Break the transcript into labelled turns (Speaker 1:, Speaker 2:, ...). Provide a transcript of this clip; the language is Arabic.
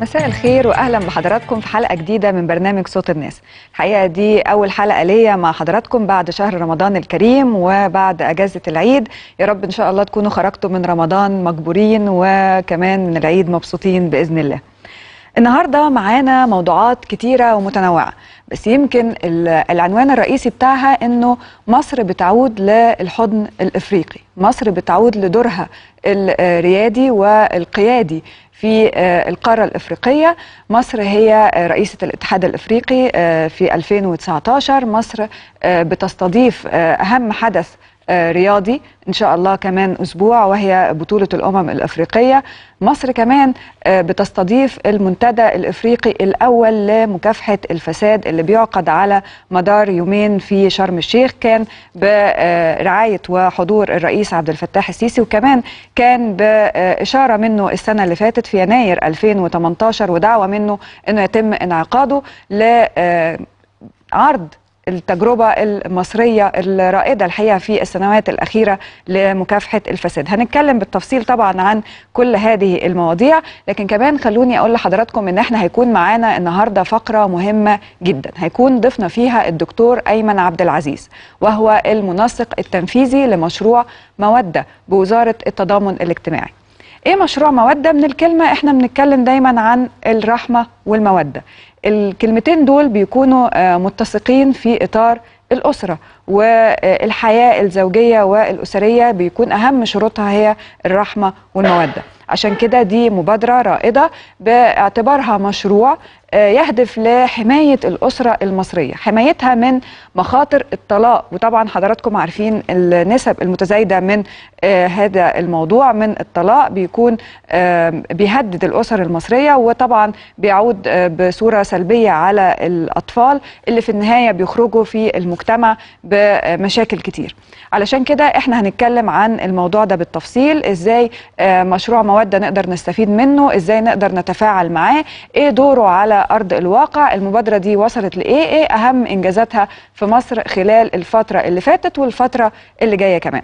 Speaker 1: مساء الخير واهلا بحضراتكم في حلقة جديدة من برنامج صوت الناس. الحقيقة دي أول حلقة ليا مع حضراتكم بعد شهر رمضان الكريم وبعد أجازة العيد. يا رب إن شاء الله تكونوا خرجتوا من رمضان مجبورين وكمان من العيد مبسوطين بإذن الله. النهارده معانا موضوعات كتيرة ومتنوعة. بس يمكن العنوان الرئيسي بتاعها إنه مصر بتعود للحضن الإفريقي. مصر بتعود لدورها الريادي والقيادي في القارة الإفريقية. مصر هي رئيسة الاتحاد الإفريقي في 2019 مصر بتستضيف أهم حدث رياضي. إن شاء الله كمان أسبوع وهي بطولة الأمم الأفريقية. مصر كمان بتستضيف المنتدى الإفريقي الأول لمكافحة الفساد اللي بيعقد على مدار يومين في شرم الشيخ. كان برعايه وحضور الرئيس عبد الفتاح السيسي وكمان كان بإشارة منه السنة اللي فاتت في يناير 2018 ودعوة منه إنه يتم انعقاده لعرض التجربة المصرية الرائدة الحقيقة في السنوات الأخيرة لمكافحة الفساد. هنتكلم بالتفصيل طبعا عن كل هذه المواضيع لكن كمان خلوني أقول لحضراتكم إن إحنا هيكون معانا النهاردة فقرة مهمة جدا. هيكون ضيفنا فيها الدكتور أيمن عبد العزيز وهو المنسق التنفيذي لمشروع مودة بوزارة التضامن الاجتماعي. إيه مشروع مودة من الكلمة؟ إحنا بنتكلم دايما عن الرحمة والمودة. الكلمتين دول بيكونوا متسقين في إطار الأسرة والحياة الزوجية والأسرية بيكون أهم شروطها هي الرحمة والمودة. عشان كده دي مبادرة رائدة باعتبارها مشروع يهدف لحماية الأسرة المصرية حمايتها من مخاطر الطلاق. وطبعا حضراتكم عارفين النسب المتزايدة من هذا الموضوع من الطلاق بيكون بيهدد الأسر المصرية وطبعا بيعود بصورة سلبية على الأطفال اللي في النهاية بيخرجوا في المجتمع بمشاكل كتير. علشان كده إحنا هنتكلم عن الموضوع ده بالتفصيل إزاي مشروع موده نقدر نستفيد منه إزاي نقدر نتفاعل معاه إيه دوره على أرض الواقع المبادرة دي وصلت لإيه إيه أهم إنجازاتها في مصر خلال الفترة اللي فاتت والفترة اللي جاية كمان.